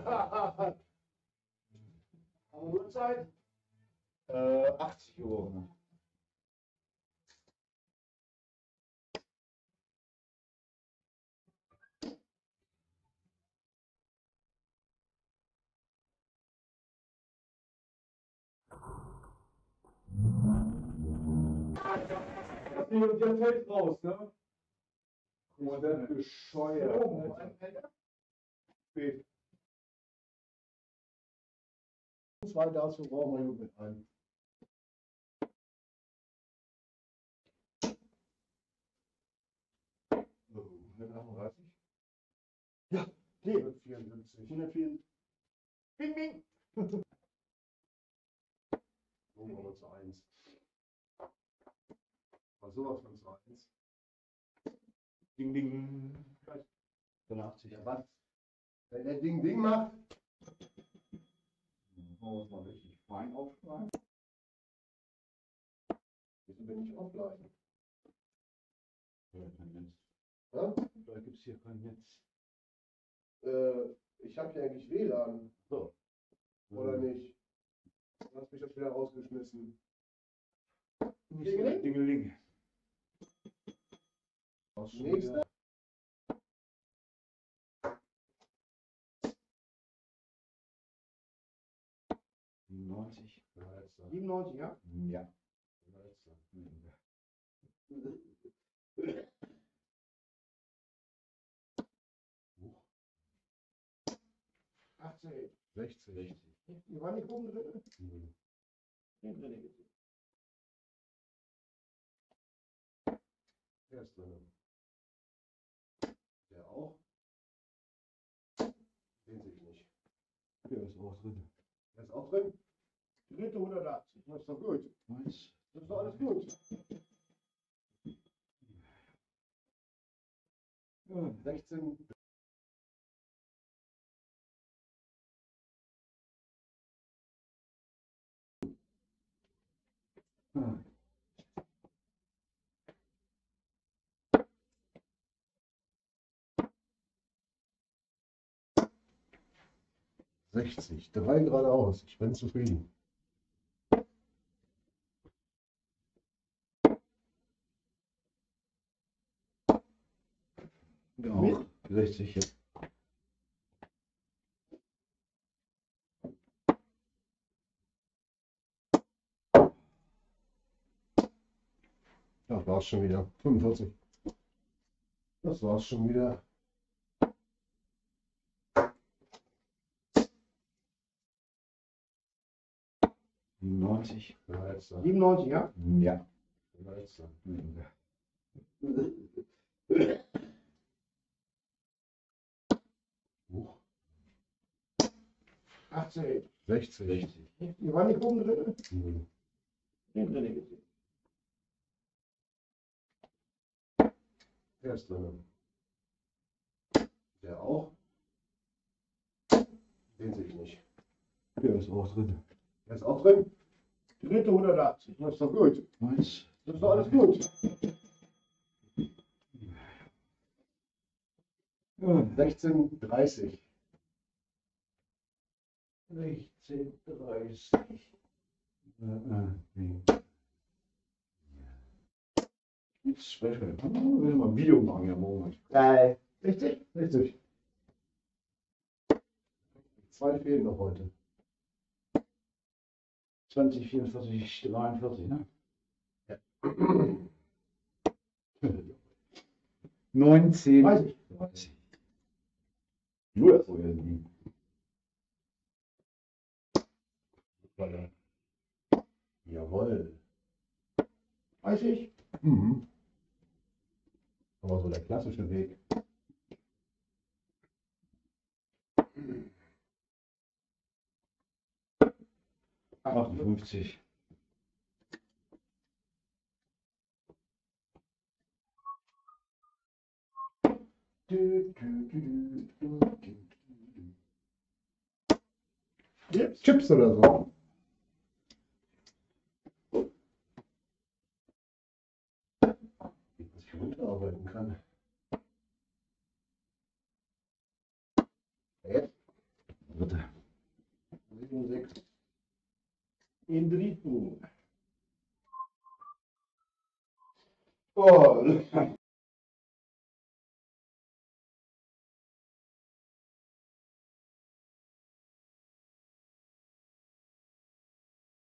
Aber Uhrzeit? Äh, 80 Uhr. Der, der fällt raus, ne? Ist das bescheuert. Oh, Alter. Spät. Zwei dazu brauchen wir mit ein. So, 138. Ja, die. 154. 104. Bing, bing. Gucken wir mal zu 1. War sowas von zu 1. Ding, ding. 85. Ja, was? Wenn der Ding Ding macht, Brauchen wir es mal richtig fein aufschneiden. Wieso bin ich offline? Ja? da gibt es hier kein Netz. Äh, ich habe hier eigentlich WLAN. So. Oder mhm. nicht? Du hast mich das wieder rausgeschmissen. Dingeling? Dingeling. Nächster. 97. 97, ja? Hm, ja. Huch. 18. 60. 60. Die waren nicht oben drin? Mhm. Den drin. Der ist drin. Der auch? Den sehe ich nicht. Der ist auch drin. Der ist auch drin? Dritte 180. Das ist doch gut. Das ist doch alles gut. Ja. 16. Ah. 60. Drei geradeaus. Ich bin zufrieden. Wir auch. 60 hier. Das war's schon wieder. 45. Das war's schon wieder. Neunzig. 97, ja? Ja. 18. 60. 60. Die waren nicht oben drin? Mhm. Hinten drin gesehen. Der ist drin. Der auch? Den sehe ich nicht. Der ist auch drin. Der ist auch drin? Dritte 180. Das ist doch gut. Eins. Das ist doch alles gut. Ja. 16, 30. 16, 30. Äh, äh, nee. It's special. Oh, will mal ein Video machen ja morgen. Geil. Richtig? Richtig. Zwei fehlen noch heute. 20, 44, 43, ne? Ja. 19, Weiß ich. 30. Nur das vorher nie. Jawohl. Weiß ich. Mhm. Aber so der klassische Weg. achtundfünfzig. Jetzt. Chips oder so. Dritte. 7, 6. Indritu. Voll.